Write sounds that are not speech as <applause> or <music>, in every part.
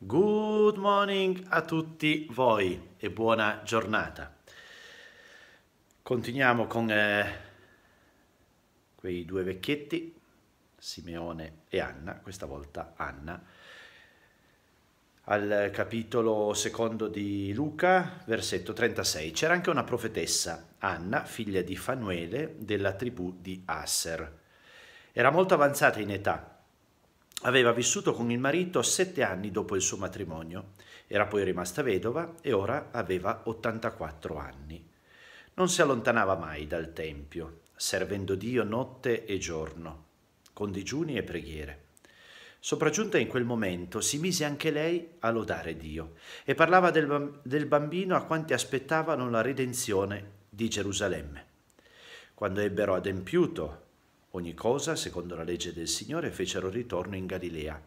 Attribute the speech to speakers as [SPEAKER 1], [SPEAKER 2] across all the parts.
[SPEAKER 1] Good morning a tutti voi e buona giornata. Continuiamo con eh, quei due vecchietti, Simeone e Anna, questa volta Anna, al capitolo secondo di Luca, versetto 36. C'era anche una profetessa, Anna, figlia di Fanuele, della tribù di Asser. Era molto avanzata in età Aveva vissuto con il marito sette anni dopo il suo matrimonio, era poi rimasta vedova e ora aveva 84 anni. Non si allontanava mai dal Tempio, servendo Dio notte e giorno, con digiuni e preghiere. Sopraggiunta in quel momento, si mise anche lei a lodare Dio e parlava del, del bambino a quanti aspettavano la redenzione di Gerusalemme. Quando ebbero adempiuto Ogni cosa, secondo la legge del Signore, fecero ritorno in Galilea,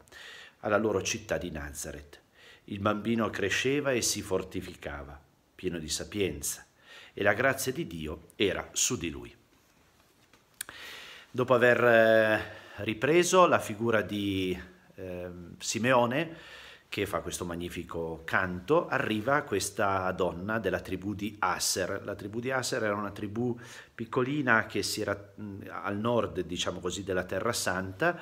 [SPEAKER 1] alla loro città di Nazareth. Il bambino cresceva e si fortificava, pieno di sapienza, e la grazia di Dio era su di lui. Dopo aver eh, ripreso la figura di eh, Simeone, che fa questo magnifico canto, arriva questa donna della tribù di Aser. La tribù di Aser era una tribù piccolina che si era al nord, diciamo così, della Terra Santa,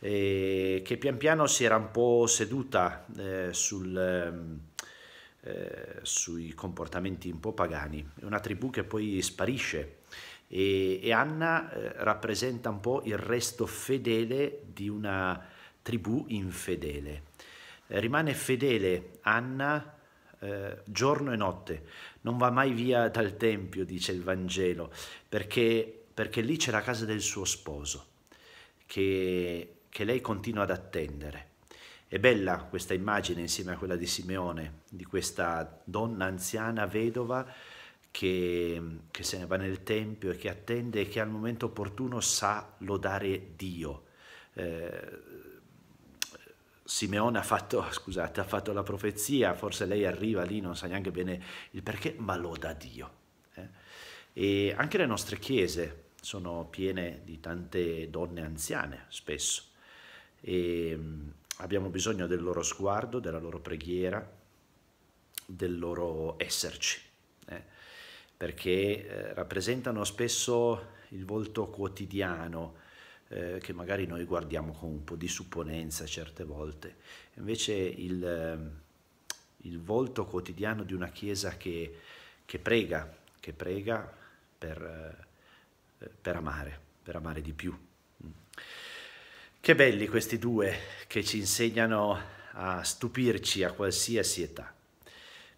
[SPEAKER 1] e che pian piano si era un po' seduta eh, sul, eh, sui comportamenti un po' pagani. È una tribù che poi sparisce e, e Anna eh, rappresenta un po' il resto fedele di una tribù infedele rimane fedele Anna eh, giorno e notte, non va mai via dal Tempio, dice il Vangelo, perché, perché lì c'è la casa del suo sposo, che, che lei continua ad attendere. È bella questa immagine insieme a quella di Simeone, di questa donna anziana vedova che, che, se ne va nel Tempio e che attende e che al momento opportuno sa lodare Dio. Eh, Simeone ha fatto, <laughs> scusate, ha fatto la profezia, forse lei arriva lì, non sa neanche bene il perché, ma loda Dio. Eh? E anche le nostre chiese sono piene di tante donne anziane, spesso, e mm, abbiamo bisogno del loro sguardo, della loro preghiera, del loro esserci, eh? perché eh, rappresentano spesso il volto quotidiano, eh, che magari noi guardiamo con un po' di supponenza certe volte. Invece il, ehm, il volto quotidiano di una Chiesa che, che prega, che prega per, eh, per amare, per amare di più. Che belli questi due che ci insegnano a stupirci a qualsiasi età,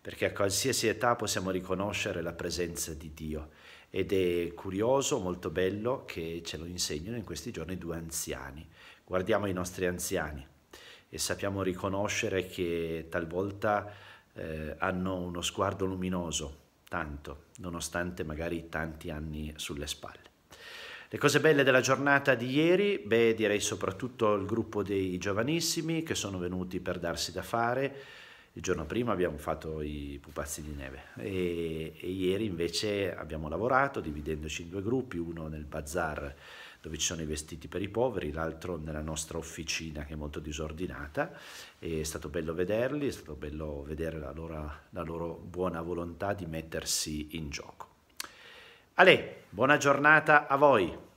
[SPEAKER 1] perché a qualsiasi età possiamo riconoscere la presenza di Dio ed è curioso, molto bello che ce lo insegnano in questi giorni due anziani. Guardiamo i nostri anziani e sappiamo riconoscere che talvolta eh, hanno uno sguardo luminoso, tanto, nonostante magari tanti anni sulle spalle. Le cose belle della giornata di ieri, beh direi soprattutto il gruppo dei giovanissimi che sono venuti per darsi da fare, il giorno prima abbiamo fatto i pupazzi di neve e, e, ieri invece abbiamo lavorato dividendoci in due gruppi, uno nel bazar dove ci sono i vestiti per i poveri, l'altro nella nostra officina che è molto disordinata. È stato bello vederli, è stato bello vedere la loro, la loro buona volontà di mettersi in gioco. Ale, buona giornata a voi!